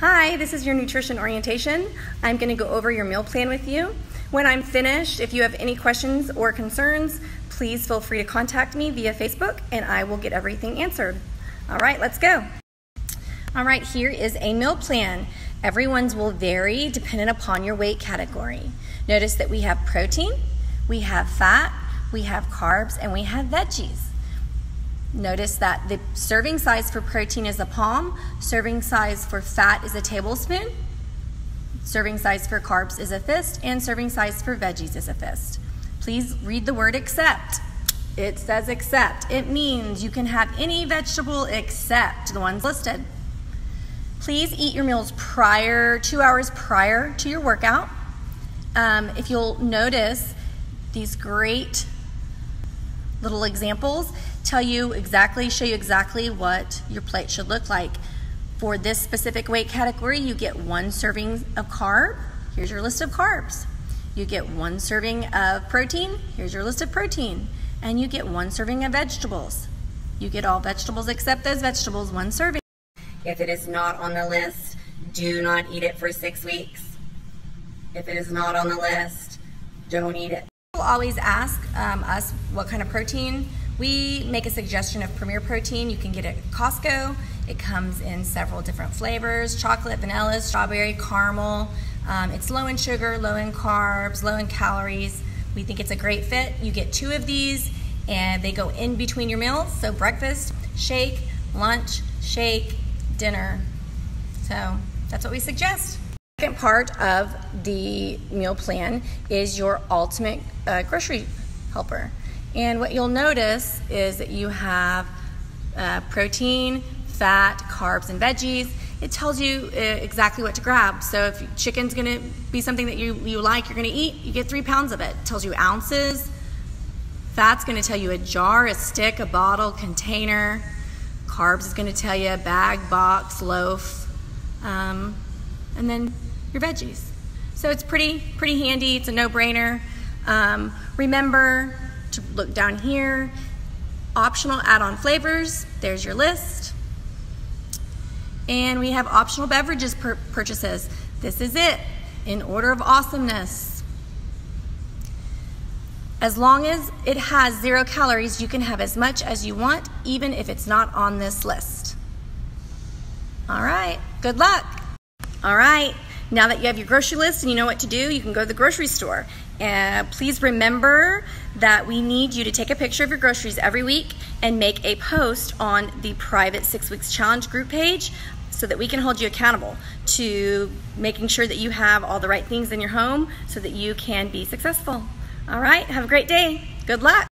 Hi, this is your nutrition orientation. I'm going to go over your meal plan with you. When I'm finished, if you have any questions or concerns, please feel free to contact me via Facebook and I will get everything answered. All right, let's go. All right, here is a meal plan. Everyone's will vary dependent upon your weight category. Notice that we have protein, we have fat, we have carbs, and we have veggies. Notice that the serving size for protein is a palm, serving size for fat is a tablespoon, serving size for carbs is a fist, and serving size for veggies is a fist. Please read the word accept. It says accept. It means you can have any vegetable except the ones listed. Please eat your meals prior, two hours prior to your workout. Um, if you'll notice, these great little examples tell you exactly, show you exactly what your plate should look like. For this specific weight category, you get one serving of carb. Here's your list of carbs. You get one serving of protein. Here's your list of protein. And you get one serving of vegetables. You get all vegetables except those vegetables, one serving. If it is not on the list, do not eat it for six weeks. If it is not on the list, don't eat it. People always ask um, us what kind of protein we make a suggestion of Premier Protein. You can get it at Costco. It comes in several different flavors, chocolate, vanilla, strawberry, caramel. Um, it's low in sugar, low in carbs, low in calories. We think it's a great fit. You get two of these and they go in between your meals. So breakfast, shake, lunch, shake, dinner. So that's what we suggest. Second part of the meal plan is your ultimate uh, grocery helper. And what you'll notice is that you have uh, protein, fat, carbs, and veggies. It tells you uh, exactly what to grab. So if chicken's gonna be something that you, you like, you're gonna eat, you get three pounds of it. It tells you ounces. Fat's gonna tell you a jar, a stick, a bottle, container. Carbs is gonna tell you a bag, box, loaf, um, and then your veggies. So it's pretty, pretty handy. It's a no-brainer. Um, remember, to look down here. Optional add-on flavors, there's your list. And we have optional beverages purchases. This is it, in order of awesomeness. As long as it has zero calories, you can have as much as you want, even if it's not on this list. All right, good luck. All right, now that you have your grocery list and you know what to do, you can go to the grocery store. And please remember that we need you to take a picture of your groceries every week and make a post on the private Six Weeks Challenge group page so that we can hold you accountable to making sure that you have all the right things in your home so that you can be successful. All right, have a great day. Good luck.